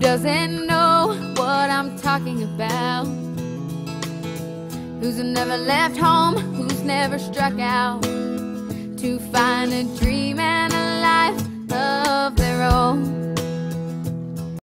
doesn't know what I'm talking about. Who's never left home, who's never struck out to find a dream